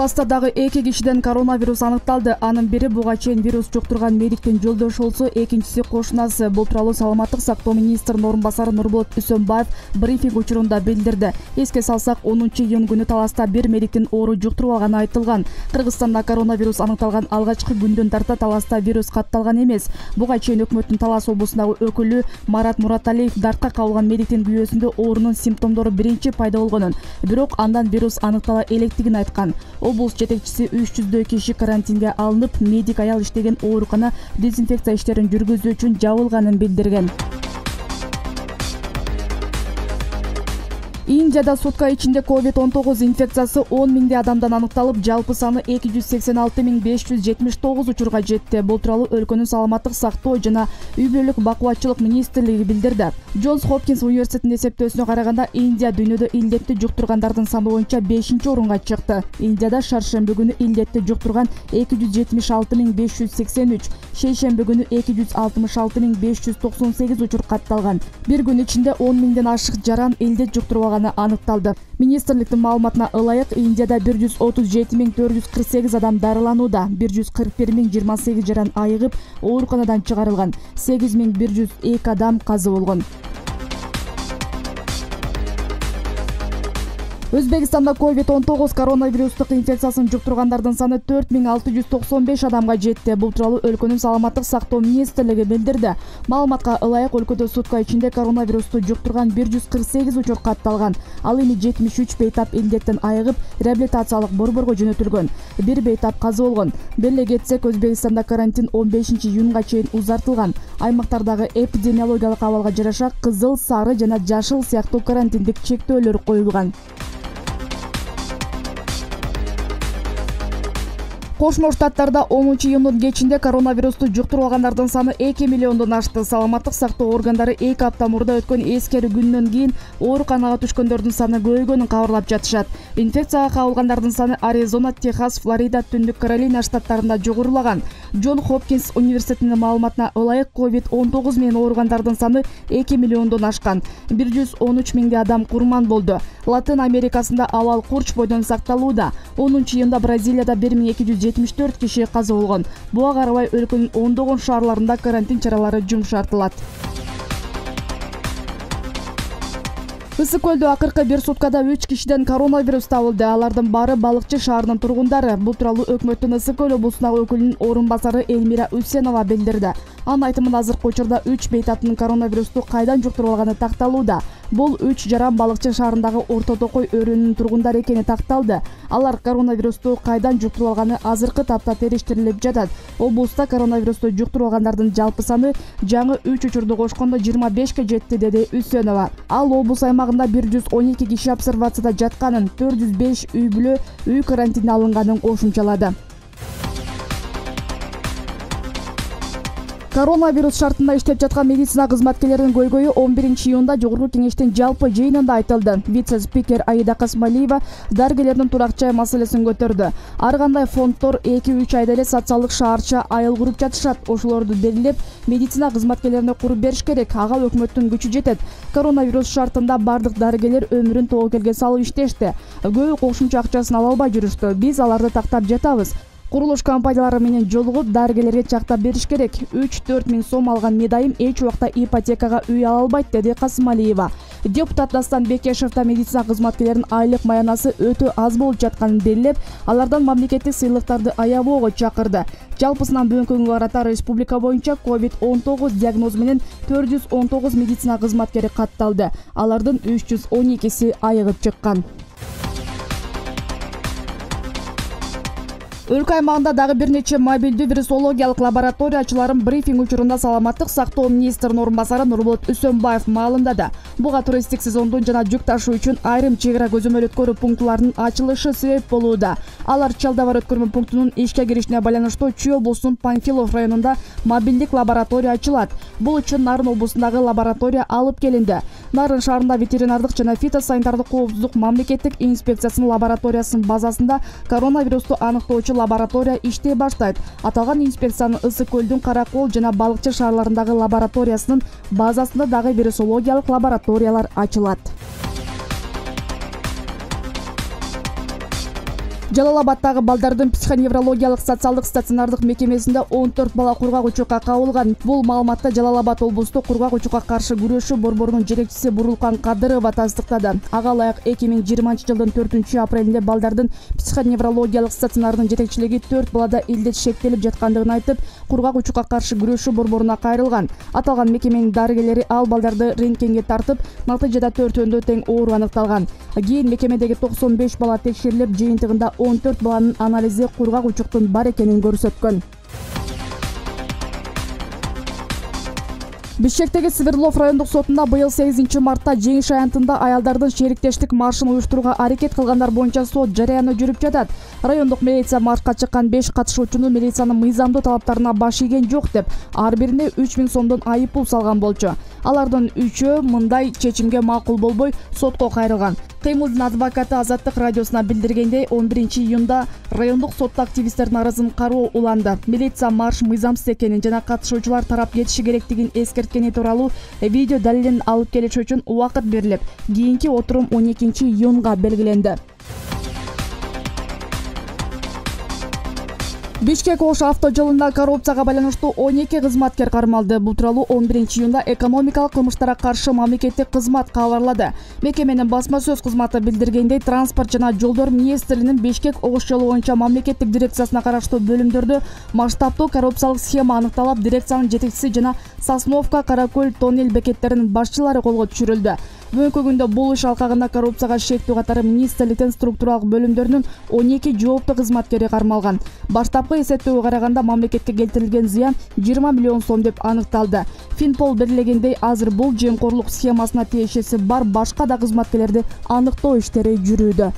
таласта дагы эки кишиден коронавирус аныкталды. Анын бири буга чейин вирус жуктурган медиктин жолдошу болсо экинчиси кошунасы. Бул тууралуу саламаттык сактоо министринин орун басары нурболот үсөнбаев брифинг учурунда билдирди. Эске салсак онунчу июнь күнү таласта бир медиктин оору жуктуруп алганы айтылган. Кыргызстанда коронавирус аныкталган алгачкы күндөн тарта таласта вирус катталган эмес. Буга чейин өкмөттүн талас облусундагы өкүлү марат мураталиев дартка кабылган медиктин күйөөсүндө оорунун симптомдору биринчи пайда болгонун. Бирок андан вирус аныктала электигин айткан. Облус жетекчиси үч жүздөй киши карантинге алынып медик аял иштеген оорукана дезинфекция иштерин жүргүзүү үчүн жабылганын билдирген индияда сутка ичинде он тогуз инфекциясы он миңдей адамдан аныкталып жалпы саны эки жүз сексен алты миң беш жүз жетимиш тогуз учурга жетти. Бул тууралуу өлкөнүн саламаттык сактоо жана үй бүлөлүк бакубатчылык министрлиги билдирди. Джонс хопкинс университетинин эсептөөсүнө караганда индия дүйнөдө илдетти жуктургандардын саны боюнча бешинчи орунга чыкты. Индияда шаршемби күнү илдетти жуктурган эки жүз жетимиш алты миң беш жүз сексен үч шейшемби күнү эки жүз алтымыш алты миң беш жүз токсон сегиз учур катталган. Бир күн ичинде он миңден ашык жаран илдет жуктуруп алган аныкталды министрликтин маалыматына ылайык индияда бир жүз отуз жети миң төрт жүз кырк сегиз адам дарыланууда бир жүз кырк бир миң жыйырма сегиз жаран айыгып ооруканадан чыгарылган сегиз миң бир жүз эки адам каза болгон өзбекстанда ковид он тогуз коронавирустук инфекциясын жуктургандардын саны төрт миң алты жүз токсон беш адамга жетти. Бул тууралуу өлкөнүн саламаттык сактоо министрлиги билдирди. Маалыматка ылайык өлкөдө сутка ичинде коронавирусту жуктурган бир жүз кырк сегиз учур катталган. Ал эми жетимиш үч бейтап илдеттен айыгып реабилитациялык борборго жөнөтүлгөн. Бир бейтап каза болгон. Эле кетсек өзбекстанда карантин он бешинчи июнга чейин узартылган. Аймактардагы эпидемиологиялык абалга жараша кызыл сары жана жашыл сыяктуу карантиндик чектөөлөр коюлган кошмо штаттарда онунчу июндун кечинде коронавирусту жуктуруп алгандардын саны эки миллиондон ашты. Саламаттык сактоо органдары эки апта мурда өткөн эскерүү күндөн кийин ооруканага түшкөндөрдүн саны көбөйгөнүн кабарлап жатышат. Инфекцияга кабылгандардын саны аризона техас флорида түндүк каролина штаттарында жогорулаган. Джон хопкинс университетинин маалыматына ылайык ковид он тогуз менен ооругандардын саны эки миллиондон ашкан. Бир жүз он үч миңдей адам курман болду. Латын америкасында абал курч бойдон сакталууда. Онунчу июнда бразилияда бир миң эки жүз жетимиш төрт киши каза болгон буга карабай өлкөнүн ондогон шаарларында карантин чаралары жумшартылат. Ысык көлдө акыркы бир суткада үч кишиден коронавирус табылды. Алардын баары балыкчы шаарынын тургундары. Бул тууралуу өкмөттүн ысык көл облусундагы өкүлүнүн орун басары элмира үсенова билдирди. Анын айтымында азыркы учурда үч бейтаптын коронавирусту кайдан жуктуруп алганы такталууда бул үч жаран балыкчы шаарындагы орто токой өрөөнүнүн тургундары экени такталды. Алар коронавирусту кайдан жуктуруп алганы азыркы тапта териштирилип жатат. Облуста коронавирусту жуктуруп алгандардын жалпы саны жаңы үч учурду кошкондо жыйырма бешке жетти деди үсенова. Ал облус аймагында бир жүз он эки киши обсервацияда жатканын төрт жүз беш үй бүлө үй карантинине алынганын кошумчалады коронавирус шартында иштеп жаткан медицина кызматкерлеринин көйгөйү он биринчи июнда жогорку кеңештин жалпы жыйынында айтылды. Вице спикер аида касмалиева дарыгерлердин турак жай маселесин көтөрдү. Ар кандай фонддор эки үч айда эле социалдык шаарча айыл куруп жатышат ошолорду белгилеп медицина кызматкерлерине куруп бериш керек ага өкмөттүн күчү жетет. Коронавирус шартында баардык дарыгерлер өмүрүн тобокелге салып иштешти. Көбү кошумча акчасын ала албай жүрүштү. Биз аларды тактап жатабыз курулуш компаниялары менен жолугуп дарыгерлерге чактап бериш керек. Үч төрт миң сом алган медайым эч убакта ипотекага үй ала албайт деди касымалиева. Депутат дастан бекешев да медицина кызматкерлеринин айлык маянасы өтө аз болуп жатканын белгилеп алардан мамлекеттик сыйлыктарды аябоого чакырды. Жалпысынан бүгүнкү күнгө карата республика боюнча ковид он тогуз диагнозу менен төрт жүз он тогуз медицина кызматкери катталды. Алардын үч жүз он экиси айыгып чыккан өлкө аймагында дагы бир нече мобилдүү вирусологиялык лаборатория ачыларын брифинг учурунда саламаттык сактоо министринин орун басары нурболот үсөнбаев маалымдады. Буга туристтик сезондун жана жүк ташуу үчүн айрым чек ара көзөмөл өткөрүү пунктуларынын ачылышы себеп болууда. Алар чалдабар өткөрмө пунктунун ишке киришине байланыштуу чүй облусунун панфилов районунда мобилдик лаборатория ачылат. Бул үчүн нарын облусундагы лаборатория алып келинди нарын шаарында ветеринардык жана фитосанитардык коопсуздук мамлекеттик инспекциясынын лабораториясынын базасында коронавирусту аныктоочу лаборатория иштей баштайт. Аталган инспекциянын ысык көлдүн кара кол жана балыкчы шаарларындагы лабораториясынын базасында дагы вирусологиялык лабораториялар ачылат жалал абаддагы балдардын психоневрологиялык социалдык стационардык мекемесинде он төрт бала кургак учукка кабылган бул маалыматты жалал абад облустук кургак учукка каршы күрөшүү борборунун жетекчиси бурулкан кадырова тастыктады ага ылайык эки миң жыйырманчы жылдын төртүнчү апрелинде балдардын психоневрологиялык стационарынын жетекчилиги төрт балада илдет шектелип жаткандыгын айтып кургак учукка каршы күрөшүү борборуна кайрылган. Аталган мекеменин дарыгерлери ал балдарды рентгенге тартып натыйжада төртөөндө тең оору аныкталган. Кийин мекемедеги токсон беш бала текшерилип жыйынтыгында он төрт баланын анализи кургак учуктун бар экенин көрсөткөн. Бишкектеги свердлов райондук сотунда быйыл сегизинчи мартта жеңиш аянтында аялдардын шериктештик маршын уюштурууга аракет кылгандар боюнча сот жарыяны жүрүп жатат. Райондук милиция маршка чыккан беш катышуучуну милициянын мыйзамдуу талаптарына баш ийген жок деп ар бирине үч миң сомдон айып пул салган болчу алардын үчөө мындай чечимге макул болбой сотко кайрылган. Кыймылдын адвокаты азаттык радиосуна билдиргендей он биринчи июнда райондук сотто активисттердин арызын кароо уланды. Милиция марш мыйзамсыз экенин жана катышуучулар тарап кетиши керектигин эскерткени тууралуу видео далилин алып келиш үчүн убакыт берилип кийинки отурум он экинчи июнга белгиленди. Бишкек ош авто жолунда коррупцияга байланыштуу он эки кызматкер кармалды. Бул тууралуу он биринчи июнда экономикалык кылмыштарга каршы мамлекеттик кызмат кабарлады мекеменин басма сөз кызматы билдиргендей транспорт жана жолдор министрлигинин бишкек ош жолу боюнча мамлекеттик дирекциясына караштуу бөлүмдөрдө масштабтуу коррупциялык схема аныкталып дирекциянын жетекчиси жана сосновка кара көл тоннель бекеттеринин башчылары колго түшүрүлдү бүгүнкү күндө бул иш алкагында коррупцияга шектүү катары министрликтин структуралык бөлүмдөрүнүн он эки жооптуу кызматкери кармалган. Баштапкы эсептөөгө караганда мамлекетке келтирилген зыян жыйырма миллион сом деп аныкталды. Финпол белгилегендей азыр бул жемкорлук схемасына тиешеси бар башка да кызматкерлерди аныктоо иштери жүрүүдө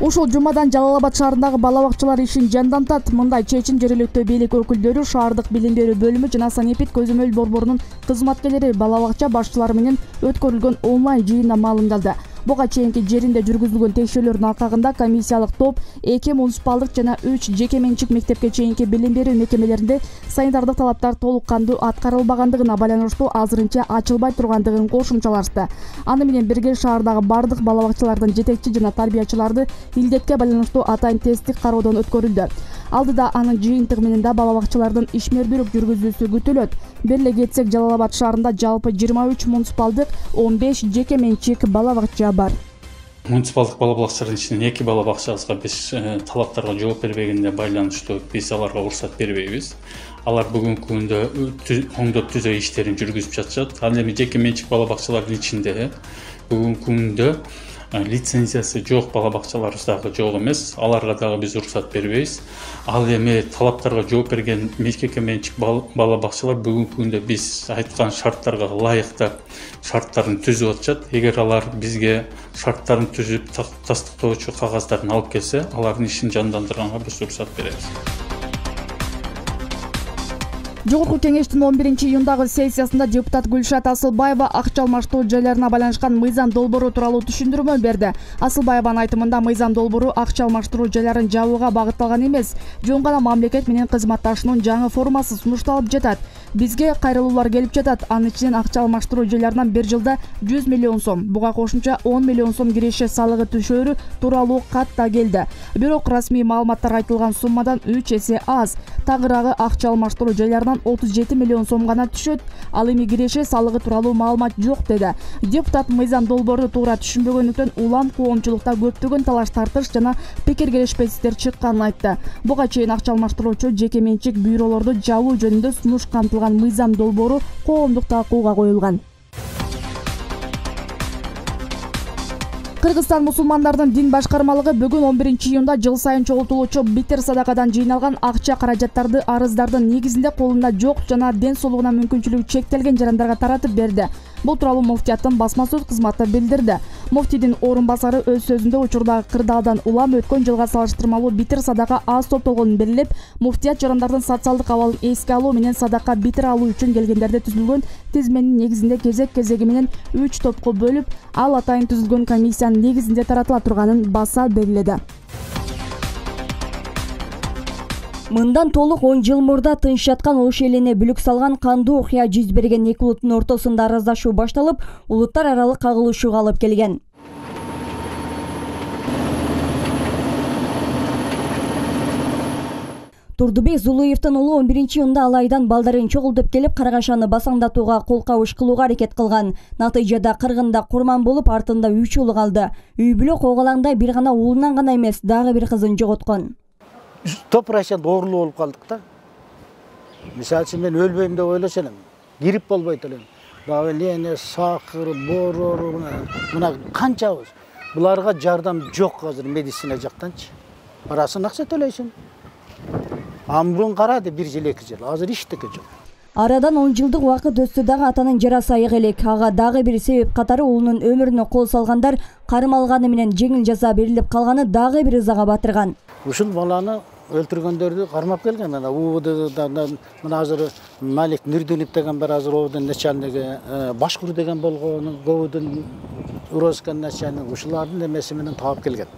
ушул жумадан жалал абад шаарындагы бала бакчалар ишин жандантат. Мындай чечим жергиликтүү бийлик өкүлдөрү шаардык билим берүү бөлүмү жана санэпид көзөмөл борборунун кызматкерлери бала бакча башчылары менен өткөрүлгөн онлайн жыйында маалымдады буга чейинки жеринде жүргүзүлгөн текшерүүлөрдүн алкагында комиссиялык топ эки муниципалдык жана үч жеке менчик мектепке чейинки билим берүү мекемелеринде санитардык талаптар толук кандуу аткарылбагандыгына байланыштуу азырынча ачылбай тургандыгын кошумчалашты. Аны менен бирге шаардагы баардык бала бакчалардын жетекчи жана тарбиячыларды илдетке байланыштуу атайын тесттик кароодон өткөрүлдү алдыда анын жыйынтыгы бала бакчалардын ишмердүүлүк жүргүзүүсү күтүлөт бери эле кетсек жалал абад шаарында жалпы жыйырма үч муниципалдык он беш жеке менчик бала бакча бар. Муниципалдык бала бакчалардын ичинен эки бала бакчабызга биз талаптарга жооп бербегенине байланыштуу биз аларга уруксат бербейбиз алар бүгүнкү күндө оңдоп түзөө иштерин жүргүзүп жатышат ал эми жеке менчик бала бакчалардын ичинде бүгүнкү күндө лицензиясы жок бала бакчаларыбыз дагы жок эмес аларга дагы биз уруксат бербейбиз ал эми талаптарга жооп берген жеке менчик бала бакчалар бүгүнкү күндө биз айткан шарттарга ылайыктап шарттарын түзүп атышат эгер алар бизге шарттарын түзүп тастыктоочу кагаздарын алып келсе алардын ишин жандандырганга биз уруксат беребиз жогорку кеңештин он биринчи сессиясында депутат гүлшат асылбаева акча алмаштыруу жайларына байланышкан мыйзам долбоору тууралуу түшүндүрмө берди асылбаеванын айтымында мыйзам долбоору акча алмаштыруу жайларын жабууга багытталган эмес жөн гана мамлекет менен кызматташуунун жаңы формасы сунушталып жатат бизге кайрылуулар келип жатат анын ичинен акча алмаштыруу жайларынан бир жылда жүз миллион сом буга кошумча он миллион сом киреше салыгы түшөөрү тууралуу кат да келди бирок расмий маалыматтар айтылган суммадан үч эсе аз. Тагыраагы акча алмаштыруу жайларынан отуз жети миллион сом гана түшөт. Ал эми киреше салыгы тууралуу маалымат жок деди. Депутат мыйзам долбоорду туура түшүнбөгөндүктөн улам коомчулукта көптөгөн талаш тартыш жана пикир келишпестиктер чыкканын айтты. Буга чейин акча алмаштыруучу жеке менчик бюролорду жабуу жөнүндө сунуш камтылган мыйзам долбоору коомдук талкууга коюлган кыргызстан мусулмандардын дин башкармалыгы бүгүн он биринчи июнда жыл сайын чогултулуучу битир садакадан жыйналган акча каражаттарды арыздардын негизинде колунда жок жана ден соолугуна мүмкүнчүлүгү чектелген жарандарга таратып берди. Бул тууралуу муфтияттын басма сөз кызматы билдирди. Муфтийдин орун басары өз сөзүндө учурдагы кырдаалдан улам өткөн жылга салыштырмалуу битир садака аз топтолгонун белгилеп муфтият жарандардын социалдык абалын эске алуу менен садака битир алуу үчүн келгендерде түзүлгөн тизменин негизинде кезек кезеги менен үч топко бөлүп ал атайын түзүлгөн комиссиянын негизинде таратыла турганын баса белгиледи мындан толук он жыл мурда тынч жаткан ош элине бүлүк салган кандуу окуя жүз берген эки улуттун ортосунда араздашуу башталып улуттар аралык кагылышууга алып келген. Турдубек зулуевдин уулу он биринчи июнда алайдан балдарын чогултуп келип каргашаны басаңдатууга кол кабыш кылууга аракет кылган. Натыйжада кыргында курман болуп артында үч уулу калды үй бүлө когалаңда бир гана уулунан гана эмес дагы бир кызын жоготкон. Сто процент оорулуу болуп калдык да мисалы үчүн мен өлбөйм деп ойлошо элем грипп болбойт элем давление сахар борор мына канчабыз буларга жардам жок азыр медицина жактанчы парасын акча төлөйсүң амбурун карады бир жыл эки жыл азыр эчтеке жок арадан он жылдык убакыт өтсө дагы атанын жарасы айык элек ага дагы бир себеп катары уулунун өмүрүнө кол салгандар кармалганы менен жеңил жаза берилип калганы дагы бир ызага батырган ушул баланы өлтүргөндөрдү кармап келген. Мына убддан мына азыр малик нурдинов деген бар азыр обдун начальниги башкур деген болгон гобудун урозкан начальник ушулардын эмеси менен таап келген.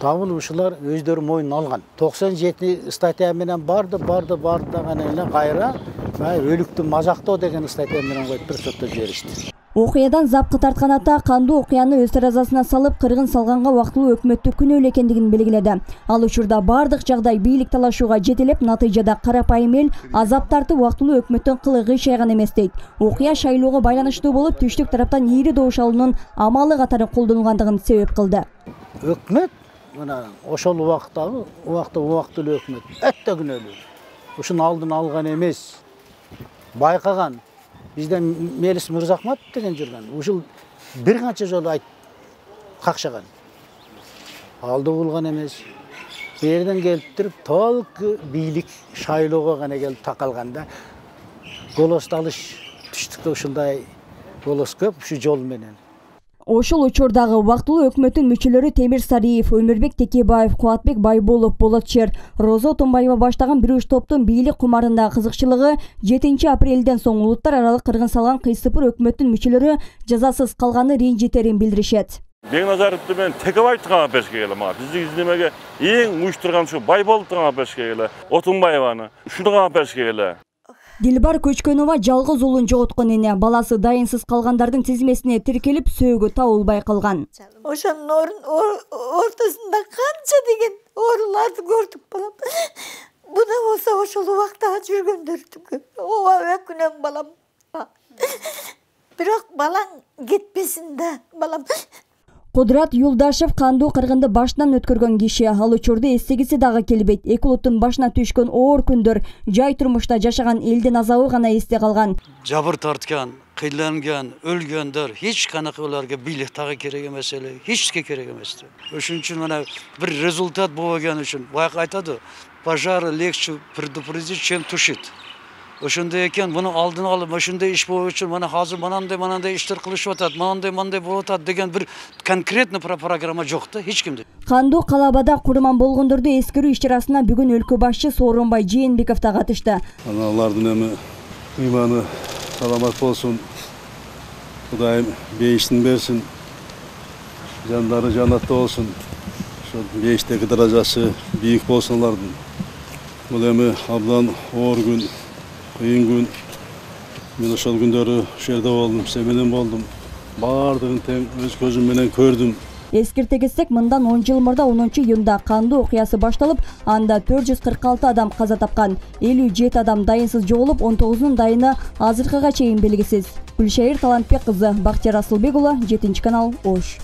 Табыл ушулар өздөрү мойнуна алган токсон жети статья менен барды барды бардаган эле кайра өлүктү мазактоо деген статья менен коюп бир сотто жиберишти окуядан запкы тарткан ата кандуу окуяны өз таразасына салып кыргын салганга убактылуу өкмөттү күнөөлүү экендигин белгиледи ал учурда баардык жагдай бийлик талашууга жетелеп натыйжада карапайым эл азап тартып убактылуу өкмөттүн кылыгы ишайган эмес дейт окуя шайлоого байланыштуу болуп түштүк тараптан ийри добуш алуунун амалы катары колдонулгандыгын себеп кылды өкмөт мына ошол убакта убактылуу өкмөт өтө алдын алган эмес байкаган бизде мелис мырзахматов деген жүргөн ушул бир канча жолу айт какшаган алды булган эмес. Жерден келип туруп только бийлик шайлоого гана келип такалган да. Голосту алыш түштүктө ушундай голос көп ушул жол менен. Ошол учурдагы убактылуу өкмөттүн мүчөлөрү темир сариев өмүрбек текебаев кубатбек байболов болот чер розо томбаева баштаган бир уч топтун бийлик кумарындагы кызыкчылыгы жетинчи апрелден соң улуттар аралык кыргын салган кыйсыпыр өкмөттүн мүчөлөрү жазасыз калганы ренжитерин билдиришет. Бекназаровду мен текебаевди гана беришке келе мага. Биздики издемеге эң уюштурган ушу байболовду гана беришке келе. Отунбаеваны. Ушуну гана беришке келе. Дилбар көчкөнова жалгыз уулун жоготкон эне баласы дайынсыз калгандардын тизмесине тиркелип сөөгү табылбай калган ошонун ортосунда канча деген ооруларды көрдүк балам. Мына болсо ошол убакта жүргөндөрдүкү ооба өкүнөм балам. Бирок балаң кетпесин да балам. Кудурат юлдашев кандуу кыргынды башынан өткөргөн киши ал учурду эстегиси дагы келбейт эки улуттун башына түшкөн оор күндөр жай турмушта жашаган элдин азабы гана эсте калган жабыр тарткан кыйланган өлгөндөр эч канакы буларга бийлик дагы керек эмес эле эчке керек эмес ошон үчүн мына бир результат болбогон үчүн баягы айтады пожар легче предупредить чем тушить. Ошондой экен муну алдын алып ошондой иш болуу үчүн мына азыр мынандай мынандай иштер кылышып атат мындай мындай болуп атат деген бир конкретный программа жок да эч кимде кандуу калабада курман болгондорду эскерүү иш чарасына бүгүн өлкө башчы сооронбай жээнбеков да катышты алардын эми ыйманы саламат болсун кудайым бейиштин берсин жандары жаннатта болсун ошол бейиштеги даражасы бийик болсун алардын бул эми абдан оор күн кыйын күн мен ошол күндөрү ушул жерде болдум сен менен болдум баардыгын тең өз көзүм менен көрдүм эскерте кетсек мындан он жыл мурда онунчу июнда кандуу окуясы башталып анда төрт жүз кырк алты адам каза тапкан элүү жети адам дайынсыз жоголуп он тогузунун дайыны азыркыга чейин белгисиз гүлшайыр талантбек кызы бактияр асылбек уулу жетинчи канал ош